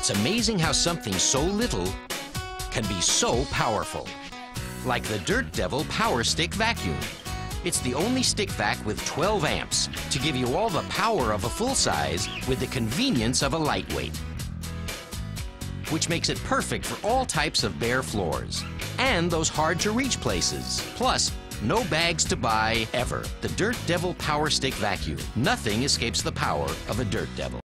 It's amazing how something so little can be so powerful. Like the Dirt Devil Power Stick Vacuum. It's the only stick vac with 12 amps to give you all the power of a full size with the convenience of a lightweight. Which makes it perfect for all types of bare floors and those hard to reach places. Plus, no bags to buy ever. The Dirt Devil Power Stick Vacuum. Nothing escapes the power of a Dirt Devil.